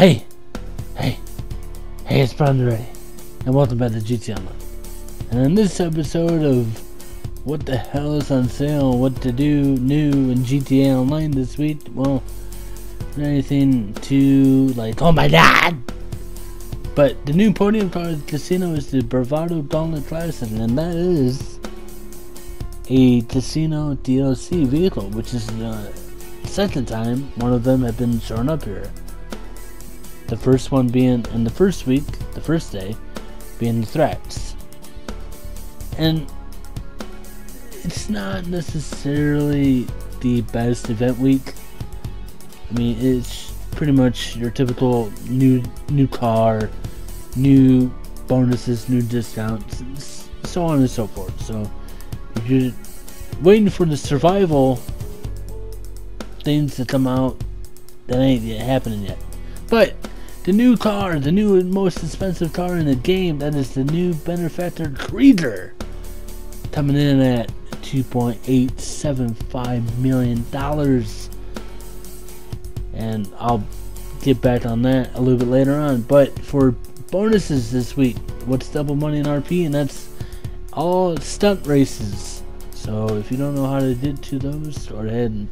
Hey! Hey! Hey, it's Brown Ready, and welcome back to GT Online. And in this episode of What the Hell is on Sale, What to Do New in GTA Online this week, well, not anything too like, oh my god! But the new podium car at the casino is the Bravado Gauntlet Classic, and that is a casino DLC vehicle, which is the second time one of them have been shown up here. The first one being in the first week, the first day, being the Thrax. And it's not necessarily the best event week. I mean, it's pretty much your typical new new car, new bonuses, new discounts, so on and so forth. So if you're waiting for the survival things to come out, that ain't happening yet. But the new car, the new and most expensive car in the game, that is the new Benefactor Krieger. Coming in at $2.875 million. And I'll get back on that a little bit later on. But for bonuses this week, what's double money in RP? And that's all stunt races. So if you don't know how to get to those, go ahead and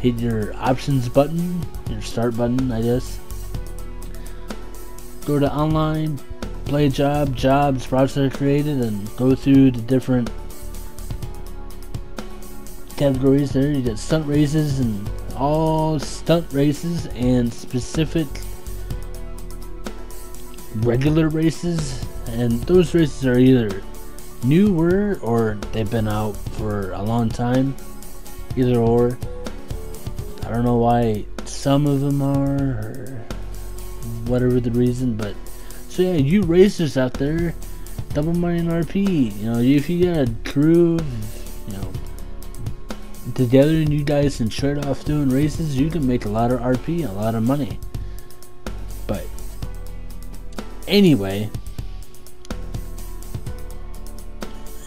hit your options button, your start button, I guess go to online, play job, jobs, Rockstar created, and go through the different categories there. You get stunt races and all stunt races and specific regular races. And those races are either newer or they've been out for a long time. Either or. I don't know why some of them are whatever the reason. But so yeah, you racers out there, double money in RP. You know, if you got a crew, you know, together and you guys can trade off doing races, you can make a lot of RP, a lot of money. But anyway.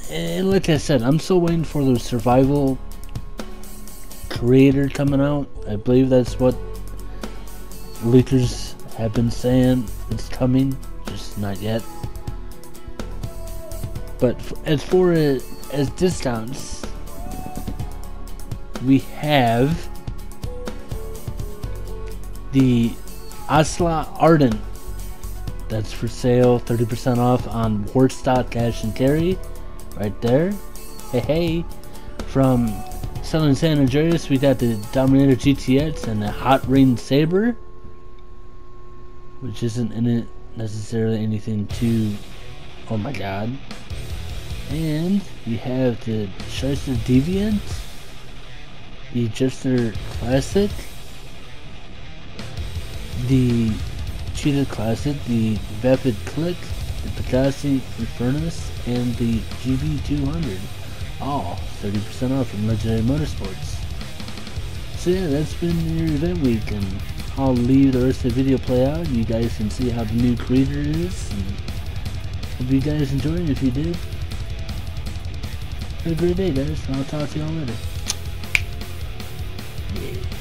And like I said, I'm still waiting for the survival creator coming out. I believe that's what leakers have been saying it's coming, just not yet. But as for it, as discounts, we have the Ocelot Ardent that's for sale 30% off on Warstock Cash and Carry right there. Hey hey from Southern San Andreas we got the Dominator GTX and the Hotring Sabre which isn't in it necessarily anything too oh my god. And we have the Schyster Deviant the Jester Classic the Cheetah Classic the Vapid Clique the Pegassi Infernus and the GB200 all 30% off from Legendary Motorsports. So yeah that's been your event week and I'll leave the rest of the video play out. You guys can see how the new creator is. And hope you guys enjoyed. If you did, have a great day, guys. I'll talk to you all later. Yeah.